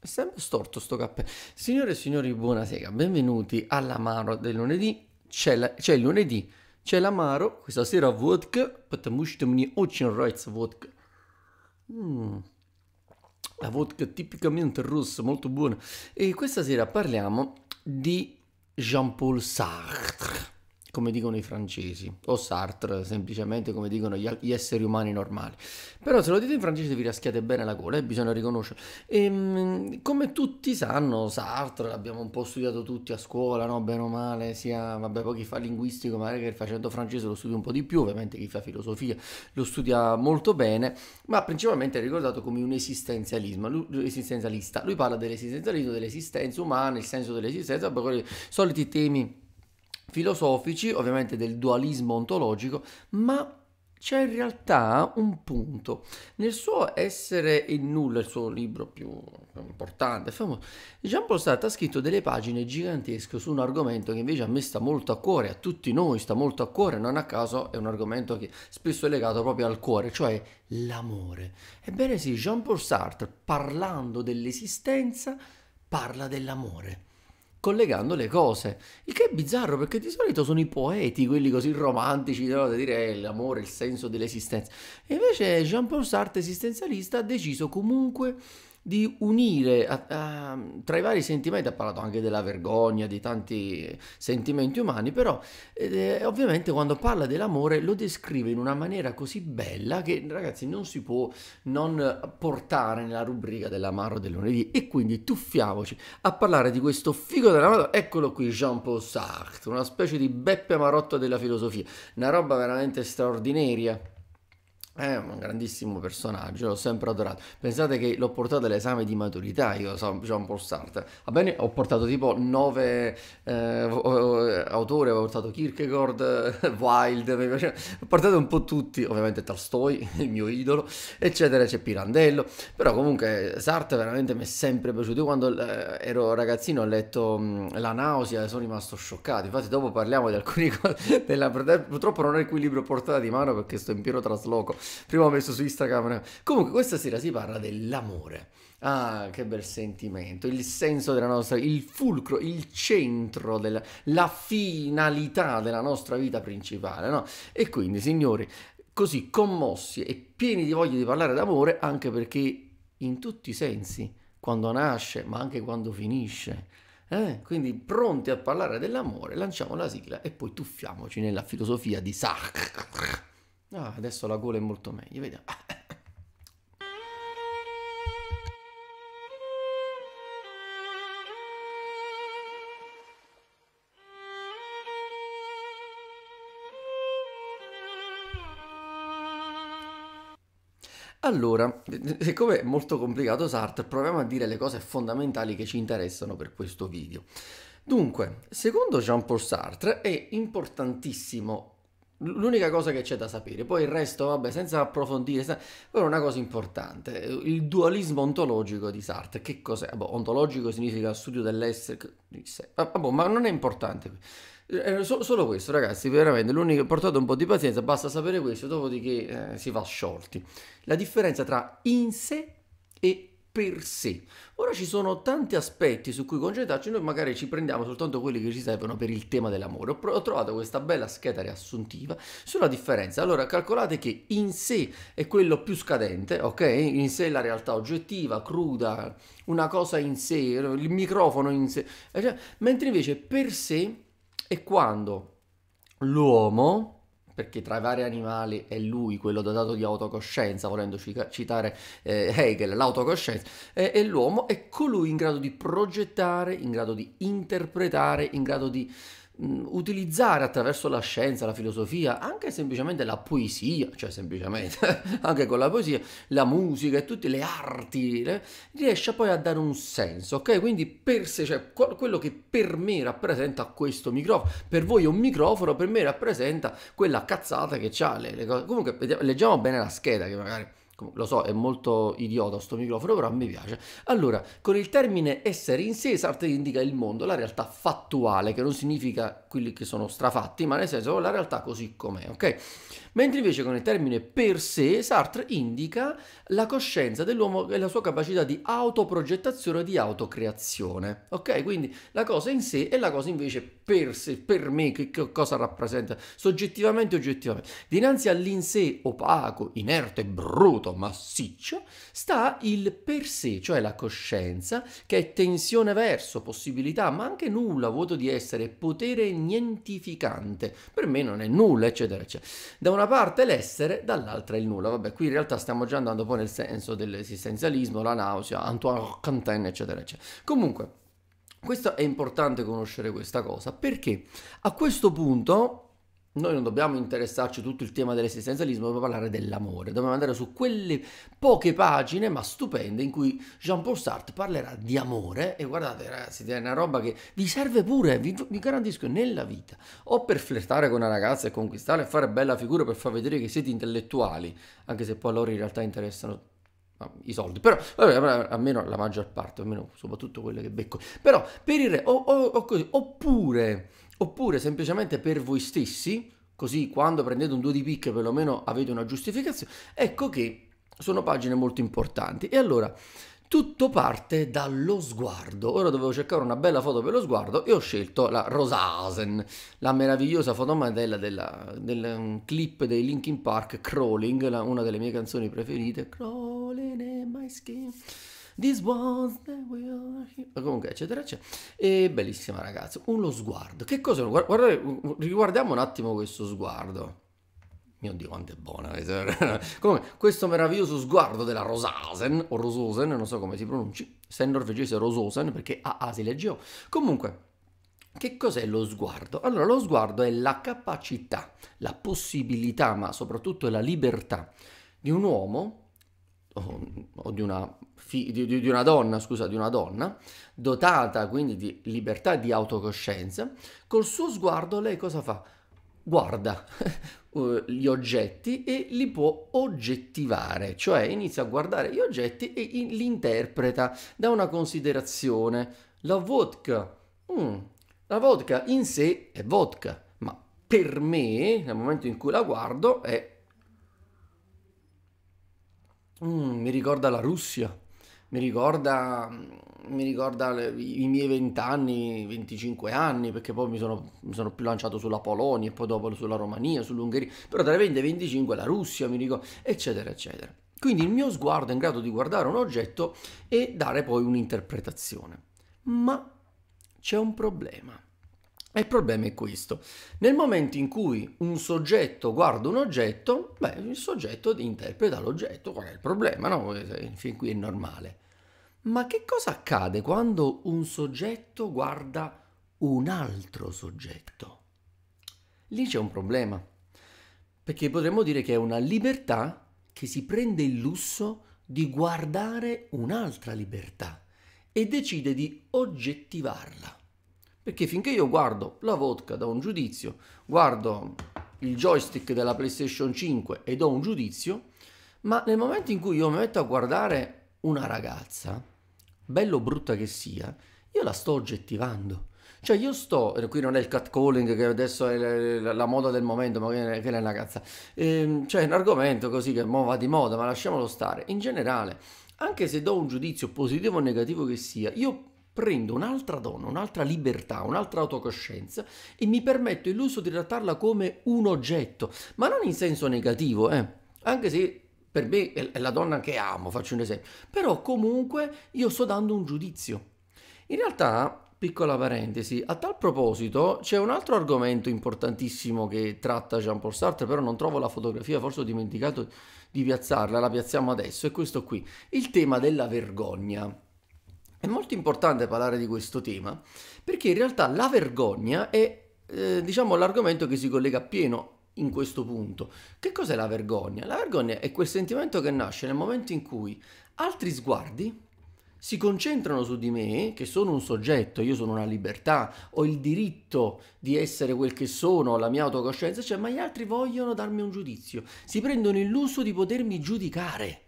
È sempre storto sto cappello. Signore e signori, buonasera, benvenuti all'amaro del lunedì. C'è, la- c'è il lunedì, c'è l'amaro, questa sera vodka, потому что мне очень нравится vodka. Mm. La vodka tipicamente rossa, molto buona. E questa sera parliamo di Jean-Paul Sartre come dicono i francesi, o Sartre, semplicemente come dicono gli, esseri umani normali. Però se lo dite in francese vi raschiate bene la gola eh, bisogna riconoscerlo. E, ehm, come tutti sanno, Sartre l'abbiamo un po' studiato tutti a scuola, no? bene o male, sia, vabbè, poi chi fa linguistico magari che facendo francese lo studia un po' di più, ovviamente chi fa filosofia lo studia molto bene, ma principalmente è ricordato come un esistenzialismo, lui, esistenzialista. Lui parla dell'esistenzialismo, dell'esistenza umana, il senso dell'esistenza, vabbè, quei soliti temi filosofici, ovviamente del dualismo ontologico, ma c'è in realtà un punto. Nel suo essere il nulla, il suo libro più importante, famoso, Jean-Paul Sartre ha scritto delle pagine gigantesche su un argomento che invece a me sta molto a cuore, a tutti noi sta molto a cuore, non a caso è un argomento che spesso è legato proprio al cuore, cioè l'amore. Ebbene sì, Jean-Paul Sartre, parlando dell'esistenza, parla dell'amore collegando le cose. Il che è bizzarro perché di solito sono i poeti, quelli così romantici, no? dire eh, l'amore, il senso dell'esistenza. E invece Jean-Paul Sartre, esistenzialista, ha deciso comunque di unire a, a, tra i vari sentimenti, ha parlato anche della vergogna, di tanti sentimenti umani, però eh, ovviamente quando parla dell'amore lo descrive in una maniera così bella che ragazzi non si può non portare nella rubrica dell'amaro del lunedì. E quindi tuffiamoci a parlare di questo figo dell'amaro, eccolo qui Jean-Paul Sartre, una specie di Beppe Marotto della filosofia, una roba veramente straordinaria. È un grandissimo personaggio, l'ho sempre adorato. Pensate che l'ho portato all'esame di maturità, io sono Jean-Paul Sartre. Va bene, ho portato tipo nove eh, autori, ho portato Kierkegaard, Wilde, ho portato un po' tutti, ovviamente Tolstoi, il mio idolo, eccetera, c'è Pirandello. Però comunque Sartre veramente mi è sempre piaciuto. Io quando eh, ero ragazzino ho letto mh, La nausea e sono rimasto scioccato. Infatti dopo parliamo di alcune cose, della... purtroppo non qui il libro portato di mano perché sto in pieno trasloco prima ho messo su Instagram. Comunque questa sera si parla dell'amore. Ah, che bel sentimento, il senso della nostra, il fulcro, il centro, della, la finalità della nostra vita principale, no? E quindi, signori, così commossi e pieni di voglia di parlare d'amore, anche perché in tutti i sensi, quando nasce, ma anche quando finisce. Eh? Quindi pronti a parlare dell'amore, lanciamo la sigla e poi tuffiamoci nella filosofia di Sartre. Ah, adesso la gola è molto meglio, vediamo. Allora, siccome è molto complicato Sartre, proviamo a dire le cose fondamentali che ci interessano per questo video. Dunque, secondo Jean-Paul Sartre è importantissimo L'unica cosa che c'è da sapere, poi il resto, vabbè, senza approfondire, però una cosa importante, il dualismo ontologico di Sartre, che cos'è? Boh, ontologico significa studio dell'essere, vabbè, ma non è importante. Eh, solo questo, ragazzi, veramente, l'unico, portate un po' di pazienza, basta sapere questo, dopodiché eh, si va sciolti. La differenza tra in sé e per sé. Ora ci sono tanti aspetti su cui concentrarci, noi magari ci prendiamo soltanto quelli che ci servono per il tema dell'amore. Ho, ho trovato questa bella scheda riassuntiva sulla differenza. Allora, calcolate che in sé è quello più scadente, ok? In sé la realtà oggettiva, cruda, una cosa in sé, il microfono in sé, eh, mentre invece per sé è quando l'uomo perché tra i vari animali è lui quello dotato di autocoscienza, volendo citare eh, Hegel, l'autocoscienza, eh, e l'uomo è colui in grado di progettare, in grado di interpretare, in grado di utilizzare attraverso la scienza, la filosofia, anche semplicemente la poesia, cioè semplicemente anche con la poesia, la musica e tutte le arti, le, riesce poi a dare un senso, ok? Quindi per sé, cioè quello che per me rappresenta questo microfono, per voi è un microfono, per me rappresenta quella cazzata che ha le, le cose. Comunque leggiamo bene la scheda che magari lo so, è molto idiota sto microfono, però mi piace. Allora, con il termine essere in sé, Sartre indica il mondo, la realtà fattuale, che non significa quelli che sono strafatti, ma nel senso la realtà così com'è, ok? Mentre invece con il termine per sé, Sartre indica la coscienza dell'uomo e la sua capacità di autoprogettazione e di autocreazione. Ok? Quindi la cosa in sé e la cosa invece per sé, per me, che, che cosa rappresenta soggettivamente e oggettivamente. Dinanzi all'in sé opaco, inerte, bruto, massiccio, sta il per sé, cioè la coscienza, che è tensione verso, possibilità, ma anche nulla, vuoto di essere, potere nientificante. Per me non è nulla, eccetera, eccetera. Da una parte l'essere, dall'altra il nulla. Vabbè, qui in realtà stiamo già andando poi nel senso dell'esistenzialismo, la nausea, Antoine Cantin, eccetera, eccetera. Comunque, questo è importante conoscere questa cosa perché a questo punto noi non dobbiamo interessarci tutto il tema dell'esistenzialismo, dobbiamo parlare dell'amore, dobbiamo andare su quelle poche pagine ma stupende in cui Jean-Paul Sartre parlerà di amore. E guardate ragazzi, è una roba che vi serve pure, vi, vi garantisco, nella vita, o per flirtare con una ragazza e conquistarla e fare bella figura per far vedere che siete intellettuali, anche se poi loro in realtà interessano i soldi, però almeno la maggior parte, almeno soprattutto quelle che becco. Però per il re, o, o, o così, oppure, oppure semplicemente per voi stessi, così quando prendete un 2 di picche perlomeno avete una giustificazione, ecco che sono pagine molto importanti. E allora, tutto parte dallo sguardo. Ora dovevo cercare una bella foto per lo sguardo e ho scelto la Rosasen, la meravigliosa fotomodella della, del um, clip dei Linkin Park, Crawling, la, una delle mie canzoni preferite. Crawling in my skin. This was the way Comunque, eccetera, eccetera. E bellissima ragazza. Uno sguardo. Che cosa? Guardate, riguardiamo un attimo questo sguardo. Mio Dio, quanto è buona. Comunque, questo meraviglioso sguardo della Rosasen, o Rososen, non so come si pronunci, se è norvegese Rososen, perché AA si legge O. Comunque, che cos'è lo sguardo? Allora, lo sguardo è la capacità, la possibilità, ma soprattutto la libertà di un uomo o, di, una fi, di, di, una donna, scusa, di una donna, dotata quindi di libertà di autocoscienza, col suo sguardo lei cosa fa? guarda uh, gli oggetti e li può oggettivare, cioè inizia a guardare gli oggetti e in, li interpreta da una considerazione. La vodka, mm, la vodka in sé è vodka, ma per me, nel momento in cui la guardo, è... Mm, mi ricorda la Russia mi ricorda, mi ricorda le, i miei 20 anni, 25 anni, perché poi mi sono, mi sono, più lanciato sulla Polonia e poi dopo sulla Romania, sull'Ungheria, però tra i 20 e i 25 la Russia, mi ricordo, eccetera, eccetera. Quindi il mio sguardo è in grado di guardare un oggetto e dare poi un'interpretazione. Ma c'è un problema. E il problema è questo. Nel momento in cui un soggetto guarda un oggetto, beh, il soggetto interpreta l'oggetto. Qual è il problema? No? Fin qui è normale. Ma che cosa accade quando un soggetto guarda un altro soggetto? Lì c'è un problema, perché potremmo dire che è una libertà che si prende il lusso di guardare un'altra libertà e decide di oggettivarla. Perché finché io guardo la vodka da un giudizio, guardo il joystick della PlayStation 5 e do un giudizio, ma nel momento in cui io mi metto a guardare una ragazza, bello o brutta che sia, io la sto oggettivando. Cioè io sto, qui non è il catcalling che adesso è la, la moda del momento, ma che è una cazza. Ehm, cioè è un argomento così che mo va di moda, ma lasciamolo stare. In generale, anche se do un giudizio positivo o negativo che sia, io prendo un'altra donna, un'altra libertà, un'altra autocoscienza e mi permetto l'uso di trattarla come un oggetto, ma non in senso negativo, eh. Anche se per me è la donna che amo, faccio un esempio. Però comunque io sto dando un giudizio. In realtà, piccola parentesi, a tal proposito c'è un altro argomento importantissimo che tratta Jean-Paul Sartre, però non trovo la fotografia, forse ho dimenticato di piazzarla, la piazziamo adesso, è questo qui, il tema della vergogna. È molto importante parlare di questo tema perché in realtà la vergogna è eh, diciamo l'argomento che si collega appieno in questo punto. Che cos'è la vergogna? La vergogna è quel sentimento che nasce nel momento in cui altri sguardi si concentrano su di me, che sono un soggetto, io sono una libertà, ho il diritto di essere quel che sono, la mia autocoscienza, cioè, ma gli altri vogliono darmi un giudizio, si prendono il lusso di potermi giudicare.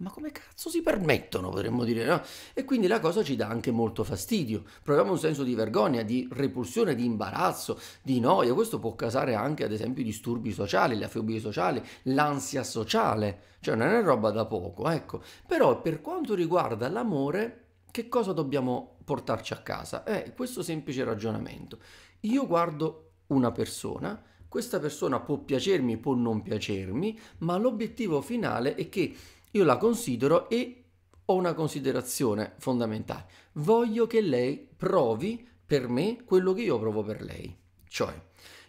Ma come cazzo si permettono, potremmo dire, no? E quindi la cosa ci dà anche molto fastidio. Proviamo un senso di vergogna, di repulsione, di imbarazzo, di noia. Questo può causare anche, ad esempio, disturbi sociali, le fobie sociali, l'ansia sociale. Cioè non è roba da poco, ecco. Però per quanto riguarda l'amore, che cosa dobbiamo portarci a casa? È questo semplice ragionamento. Io guardo una persona, questa persona può piacermi, può non piacermi, ma l'obiettivo finale è che io la considero e ho una considerazione fondamentale. Voglio che lei provi per me quello che io provo per lei. Cioè,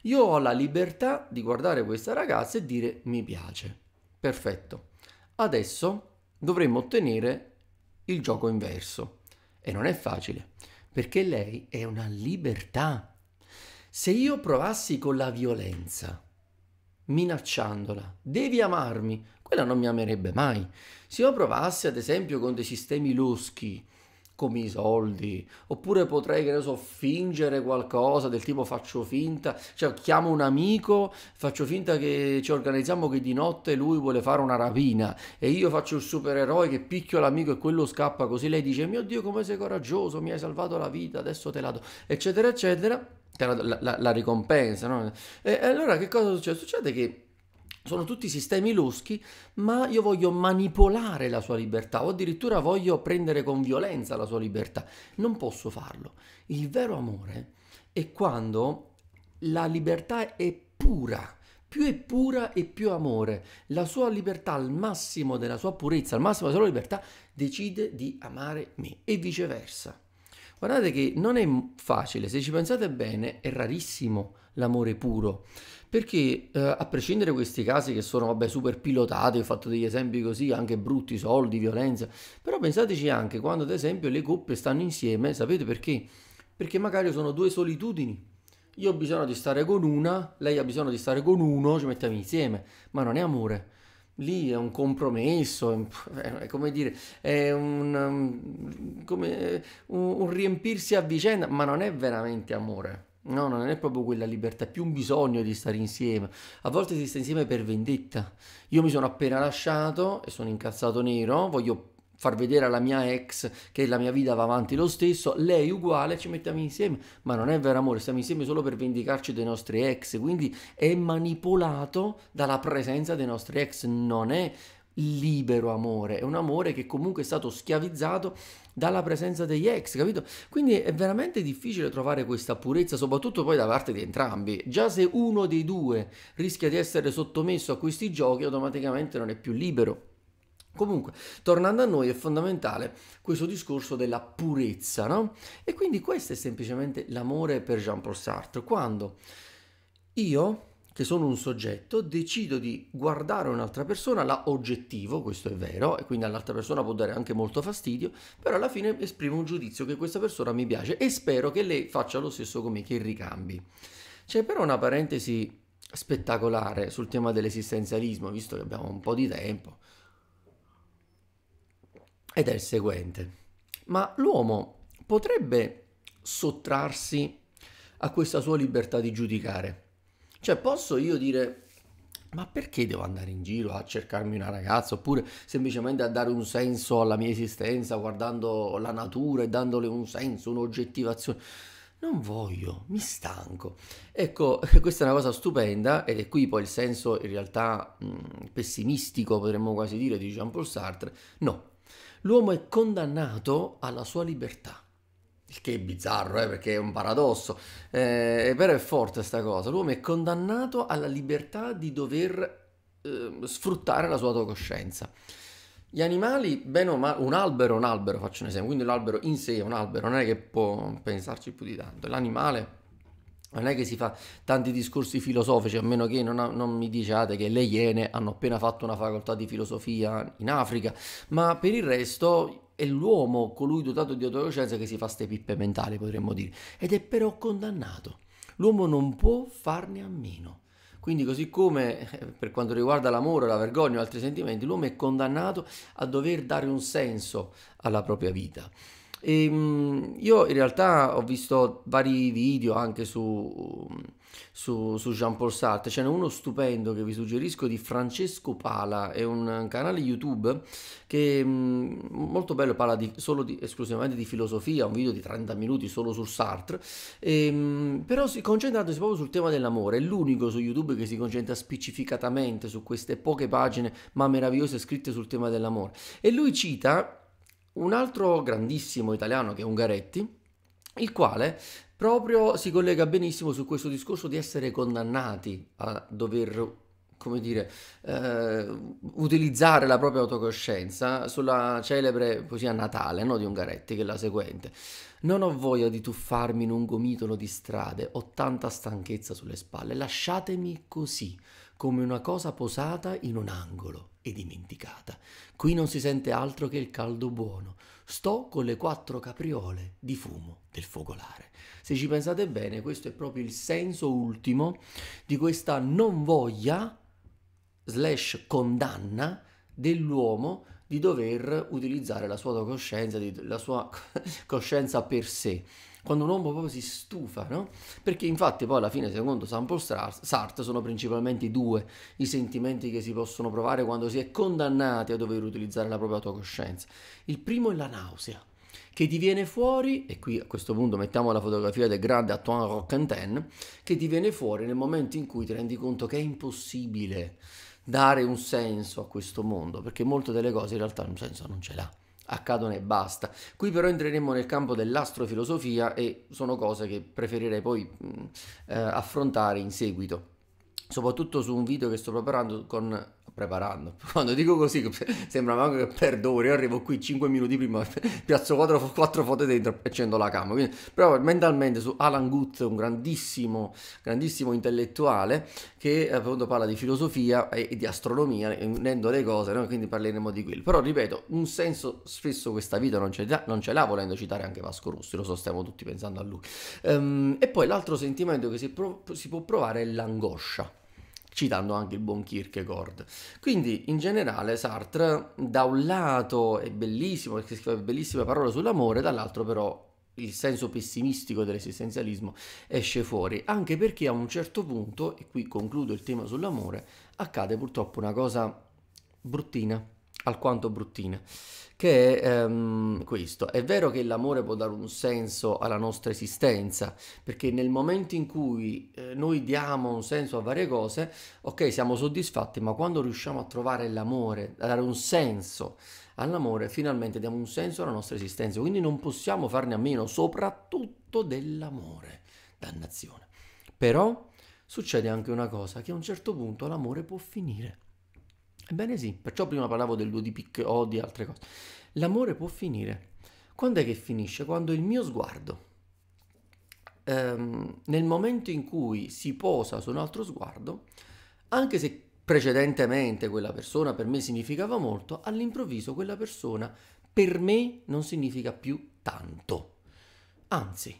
io ho la libertà di guardare questa ragazza e dire mi piace. Perfetto. Adesso dovremmo ottenere il gioco inverso. E non è facile, perché lei è una libertà. Se io provassi con la violenza, minacciandola, devi amarmi, quella non mi amerebbe mai. Se io provassi ad esempio con dei sistemi loschi, come i soldi, oppure potrei, che ne so, fingere qualcosa del tipo faccio finta, cioè chiamo un amico, faccio finta che ci organizziamo che di notte lui vuole fare una rapina e io faccio il supereroe che picchio l'amico e quello scappa così lei dice mio Dio come sei coraggioso, mi hai salvato la vita, adesso te la do, eccetera eccetera, la, la, la ricompensa, no? E allora che cosa succede? Succede che sono tutti sistemi loschi, ma io voglio manipolare la sua libertà o addirittura voglio prendere con violenza la sua libertà. Non posso farlo. Il vero amore è quando la libertà è pura. Più è pura e più amore. La sua libertà al massimo della sua purezza, al massimo della sua libertà, decide di amare me e viceversa. Guardate che non è facile, se ci pensate bene, è rarissimo l'amore puro. Perché eh, a prescindere da questi casi che sono vabbè, super pilotati, ho fatto degli esempi così, anche brutti, soldi, violenza, però pensateci anche quando ad esempio le coppie stanno insieme, sapete perché? Perché magari sono due solitudini. Io ho bisogno di stare con una, lei ha bisogno di stare con uno, ci mettiamo insieme, ma non è amore. Lì è un compromesso, è, come dire, è un, um, come un, un riempirsi a vicenda, ma non è veramente amore. No, non è proprio quella libertà, è più un bisogno di stare insieme. A volte si sta insieme per vendetta. Io mi sono appena lasciato e sono incazzato nero, voglio far vedere alla mia ex che la mia vita va avanti lo stesso, lei uguale, ci mettiamo insieme, ma non è vero amore, stiamo insieme solo per vendicarci dei nostri ex, quindi è manipolato dalla presenza dei nostri ex, non è libero amore, è un amore che comunque è stato schiavizzato dalla presenza degli ex, capito? Quindi è veramente difficile trovare questa purezza, soprattutto poi da parte di entrambi. Già se uno dei due rischia di essere sottomesso a questi giochi, automaticamente non è più libero. Comunque, tornando a noi, è fondamentale questo discorso della purezza, no? E quindi questo è semplicemente l'amore per Jean-Paul Sartre. Quando io che sono un soggetto, decido di guardare un'altra persona, la oggettivo, questo è vero, e quindi all'altra persona può dare anche molto fastidio, però alla fine esprimo un giudizio che questa persona mi piace e spero che lei faccia lo stesso con me, che ricambi. C'è però una parentesi spettacolare sul tema dell'esistenzialismo, visto che abbiamo un po' di tempo, ed è il seguente. Ma l'uomo potrebbe sottrarsi a questa sua libertà di giudicare? Cioè, posso io dire, ma perché devo andare in giro a cercarmi una ragazza oppure semplicemente a dare un senso alla mia esistenza guardando la natura e dandole un senso, un'oggettivazione? Non voglio, mi stanco. Ecco, questa è una cosa stupenda ed è qui poi il senso in realtà mh, pessimistico, potremmo quasi dire, di Jean-Paul Sartre. No, l'uomo è condannato alla sua libertà. Il che è bizzarro, eh, perché è un paradosso. Eh, però è forte questa cosa. L'uomo è condannato alla libertà di dover eh, sfruttare la sua autocoscienza. Gli animali, bene o male, un albero è un albero, faccio un esempio, quindi l'albero in sé è un albero, non è che può pensarci più di tanto. L'animale non è che si fa tanti discorsi filosofici, a meno che non, non, mi diciate che le iene hanno appena fatto una facoltà di filosofia in Africa, ma per il resto è l'uomo, colui dotato di autocoscienza, che si fa ste pippe mentali, potremmo dire, ed è però condannato. L'uomo non può farne a meno. Quindi così come eh, per quanto riguarda l'amore, la vergogna o altri sentimenti, l'uomo è condannato a dover dare un senso alla propria vita. E, ehm, io in realtà ho visto vari video anche su, su, su Jean-Paul Sartre, ce n'è uno stupendo che vi suggerisco di Francesco Pala, è un canale YouTube che è mm, molto bello, parla di, solo di, esclusivamente di filosofia, un video di 30 minuti solo su Sartre, e, ehm, però si concentrandosi proprio sul tema dell'amore, è l'unico su YouTube che si concentra specificatamente su queste poche pagine ma meravigliose scritte sul tema dell'amore. E lui cita un altro grandissimo italiano che è Ungaretti, il quale proprio si collega benissimo su questo discorso di essere condannati a dover come dire, eh, utilizzare la propria autocoscienza sulla celebre poesia natale no, di Ungaretti, che è la seguente. Non ho voglia di tuffarmi in un gomitolo di strade, ho tanta stanchezza sulle spalle, lasciatemi così, come una cosa posata in un angolo e dimenticata. Qui non si sente altro che il caldo buono. Sto con le quattro capriole di fumo del focolare. Se ci pensate bene, questo è proprio il senso ultimo di questa non voglia slash condanna dell'uomo di dover utilizzare la sua coscienza, la sua coscienza per sé quando un uomo proprio si stufa, no? Perché infatti poi alla fine, secondo San Paul Sartre, sono principalmente due i sentimenti che si possono provare quando si è condannati a dover utilizzare la propria autocoscienza. Il primo è la nausea, che ti viene fuori, e qui a questo punto mettiamo la fotografia del grande Antoine Roquentin, che ti viene fuori nel momento in cui ti rendi conto che è impossibile dare un senso a questo mondo, perché molte delle cose in realtà un senso non ce l'ha accadono e basta. Qui però entreremo nel campo dell'astrofilosofia e sono cose che preferirei poi mh, eh, affrontare in seguito, soprattutto su un video che sto preparando con preparando. Quando dico così sembra manco che perdo ore, io arrivo qui 5 minuti prima, piazzo 4, 4 foto dentro e accendo la camera. Quindi, però mentalmente su Alan Guth, un grandissimo, grandissimo intellettuale che appunto parla di filosofia e di astronomia, unendo le cose, no? quindi parleremo di quello. Però ripeto, un senso spesso questa vita non ce, l'ha, non ce l'ha volendo citare anche Vasco Rossi, lo so, stiamo tutti pensando a lui. Um, e poi l'altro sentimento che si, pro- si può provare è l'angoscia citando anche il buon Kierkegaard. Quindi in generale Sartre da un lato è bellissimo perché scrive bellissime parole sull'amore, dall'altro però il senso pessimistico dell'esistenzialismo esce fuori, anche perché a un certo punto, e qui concludo il tema sull'amore, accade purtroppo una cosa bruttina, alquanto bruttina che è um, questo. È vero che l'amore può dare un senso alla nostra esistenza, perché nel momento in cui eh, noi diamo un senso a varie cose, ok, siamo soddisfatti, ma quando riusciamo a trovare l'amore, a dare un senso all'amore, finalmente diamo un senso alla nostra esistenza. Quindi non possiamo farne a meno, soprattutto dell'amore. Dannazione. Però succede anche una cosa, che a un certo punto l'amore può finire. Ebbene sì, perciò prima parlavo del duo di pic o di altre cose. L'amore può finire. Quando è che finisce? Quando il mio sguardo, ehm, nel momento in cui si posa su un altro sguardo, anche se precedentemente quella persona per me significava molto, all'improvviso quella persona per me non significa più tanto. Anzi,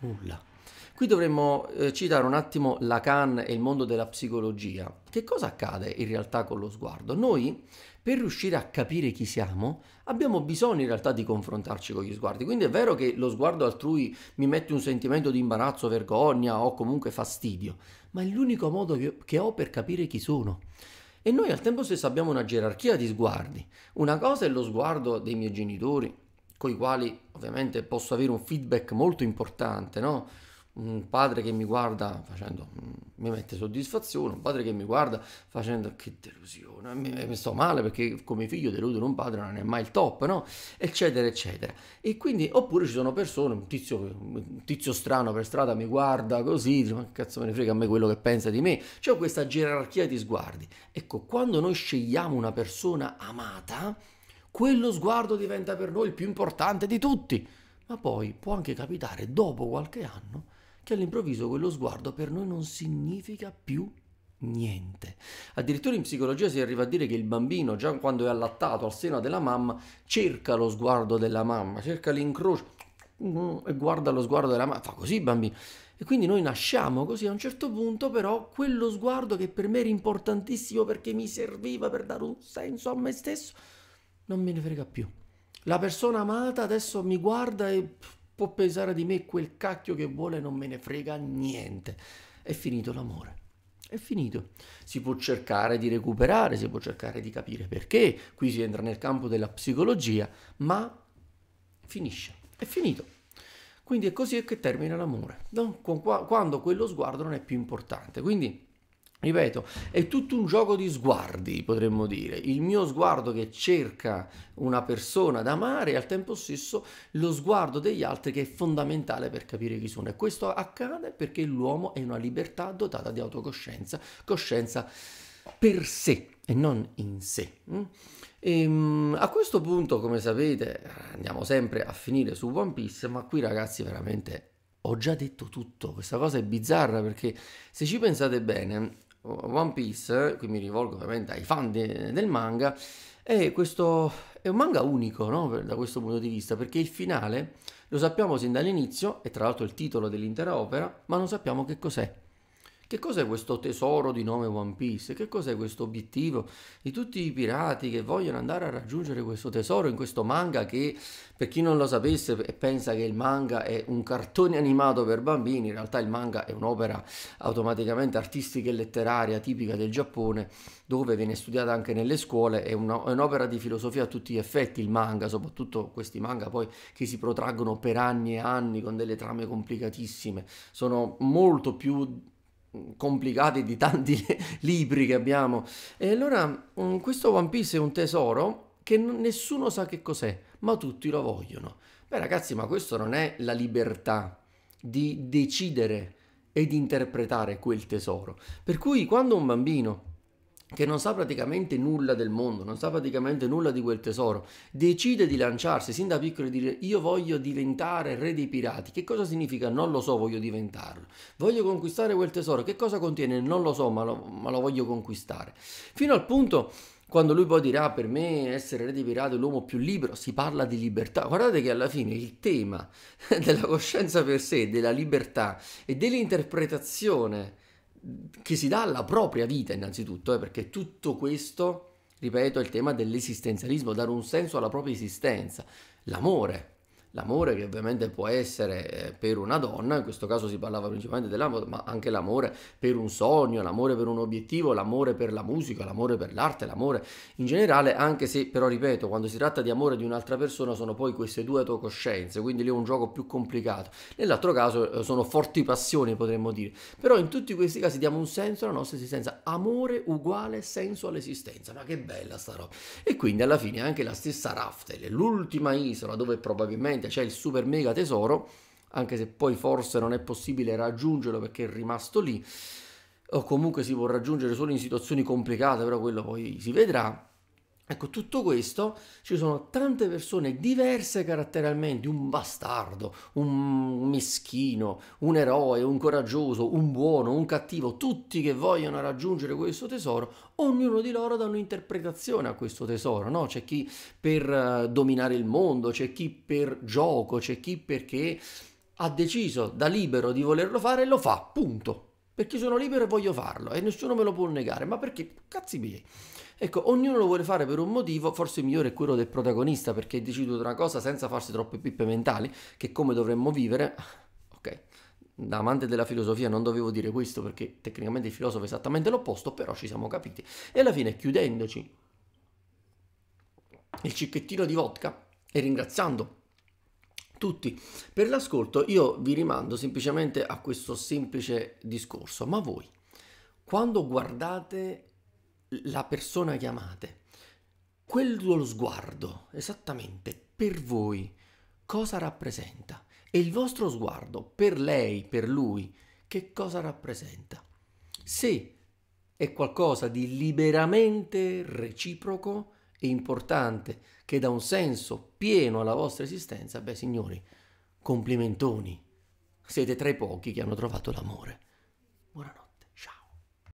nulla. Qui dovremmo eh, citare un attimo Lacan e il mondo della psicologia. Che cosa accade in realtà con lo sguardo? Noi, per riuscire a capire chi siamo, abbiamo bisogno in realtà di confrontarci con gli sguardi. Quindi è vero che lo sguardo altrui mi mette un sentimento di imbarazzo, vergogna o comunque fastidio, ma è l'unico modo che, ho per capire chi sono. E noi al tempo stesso abbiamo una gerarchia di sguardi. Una cosa è lo sguardo dei miei genitori, con i quali ovviamente posso avere un feedback molto importante, no? Un padre che mi guarda facendo mm, mi mette soddisfazione, un padre che mi guarda facendo che delusione, mi, mi sto male perché come figlio deludere un padre non è mai il top, no? Eccetera, eccetera. E quindi, oppure ci sono persone, un tizio, un tizio strano per strada mi guarda così, dice, ma cazzo me ne frega a me quello che pensa di me? C'è questa gerarchia di sguardi. Ecco, quando noi scegliamo una persona amata, quello sguardo diventa per noi il più importante di tutti. Ma poi può anche capitare dopo qualche anno che all'improvviso quello sguardo per noi non significa più niente. Addirittura in psicologia si arriva a dire che il bambino, già quando è allattato al seno della mamma, cerca lo sguardo della mamma, cerca l'incrocio e guarda lo sguardo della mamma. Fa così bambino. E quindi noi nasciamo così a un certo punto, però quello sguardo che per me era importantissimo perché mi serviva per dare un senso a me stesso, non me ne frega più. La persona amata adesso mi guarda e può pensare di me quel cacchio che vuole, non me ne frega niente. È finito l'amore. È finito. Si può cercare di recuperare, si può cercare di capire perché, qui si entra nel campo della psicologia, ma finisce. È finito. Quindi è così che termina l'amore, no? quando quello sguardo non è più importante. Quindi Ripeto, è tutto un gioco di sguardi, potremmo dire. Il mio sguardo che cerca una persona da amare e al tempo stesso lo sguardo degli altri che è fondamentale per capire chi sono. E questo accade perché l'uomo è una libertà dotata di autocoscienza, coscienza per sé e non in sé. Mm? E, ehm, a questo punto, come sapete, andiamo sempre a finire su One Piece, ma qui ragazzi veramente ho già detto tutto. Questa cosa è bizzarra perché se ci pensate bene, One Piece, qui mi rivolgo ovviamente ai fan de, del manga, è, questo, è un manga unico no? da questo punto di vista, perché il finale lo sappiamo sin dall'inizio, e tra l'altro il titolo dell'intera opera, ma non sappiamo che cos'è. Che cos'è questo tesoro di nome One Piece? Che cos'è questo obiettivo di tutti i pirati che vogliono andare a raggiungere questo tesoro in questo manga che, per chi non lo sapesse e pensa che il manga è un cartone animato per bambini, in realtà il manga è un'opera automaticamente artistica e letteraria tipica del Giappone, dove viene studiata anche nelle scuole, è, una, è un'opera di filosofia a tutti gli effetti, il manga, soprattutto questi manga poi che si protraggono per anni e anni con delle trame complicatissime, sono molto più complicati di tanti libri che abbiamo. E allora mm, questo One Piece è un tesoro che nessuno sa che cos'è, ma tutti lo vogliono. Beh ragazzi, ma questo non è la libertà di decidere e di interpretare quel tesoro. Per cui quando un bambino che non sa praticamente nulla del mondo, non sa praticamente nulla di quel tesoro, decide di lanciarsi sin da piccolo e dire io voglio diventare re dei pirati. Che cosa significa? Non lo so, voglio diventarlo. Voglio conquistare quel tesoro. Che cosa contiene? Non lo so, ma lo, ma lo voglio conquistare. Fino al punto quando lui poi dirà per me essere re dei pirati è l'uomo più libero, si parla di libertà. Guardate che alla fine il tema della coscienza per sé, della libertà e dell'interpretazione che si dà alla propria vita innanzitutto, eh, perché tutto questo, ripeto, è il tema dell'esistenzialismo, dare un senso alla propria esistenza, l'amore, L'amore che ovviamente può essere eh, per una donna, in questo caso si parlava principalmente dell'amore, ma anche l'amore per un sogno, l'amore per un obiettivo, l'amore per la musica, l'amore per l'arte, l'amore in generale, anche se però ripeto, quando si tratta di amore di un'altra persona sono poi queste due autocoscienze, quindi lì è un gioco più complicato. Nell'altro caso eh, sono forti passioni, potremmo dire. Però in tutti questi casi diamo un senso alla nostra esistenza, amore uguale senso all'esistenza. Ma che bella sta roba. E quindi alla fine anche la stessa Raftel, l'ultima isola dove probabilmente praticamente c'è il super mega tesoro, anche se poi forse non è possibile raggiungerlo perché è rimasto lì, o comunque si può raggiungere solo in situazioni complicate, però quello poi si vedrà. Ecco, tutto questo ci sono tante persone diverse caratterialmente, un bastardo, un meschino, un eroe, un coraggioso, un buono, un cattivo, tutti che vogliono raggiungere questo tesoro, ognuno di loro dà un'interpretazione a questo tesoro, no? C'è chi per uh, dominare il mondo, c'è chi per gioco, c'è chi perché ha deciso da libero di volerlo fare e lo fa, punto. Perché sono libero e voglio farlo e nessuno me lo può negare, ma perché? Cazzi miei. Ecco, ognuno lo vuole fare per un motivo, forse il migliore è quello del protagonista perché decide una cosa senza farsi troppe pippe mentali, che come dovremmo vivere. Ok, da amante della filosofia non dovevo dire questo perché tecnicamente il filosofo è esattamente l'opposto, però ci siamo capiti. E alla fine, chiudendoci il cicchettino di vodka e ringraziando tutti per l'ascolto, io vi rimando semplicemente a questo semplice discorso. Ma voi, quando guardate la persona che amate, quello sguardo, esattamente, per voi, cosa rappresenta? E il vostro sguardo, per lei, per lui, che cosa rappresenta? Se è qualcosa di liberamente reciproco e importante, che dà un senso pieno alla vostra esistenza, beh signori, complimentoni, siete tra i pochi che hanno trovato l'amore.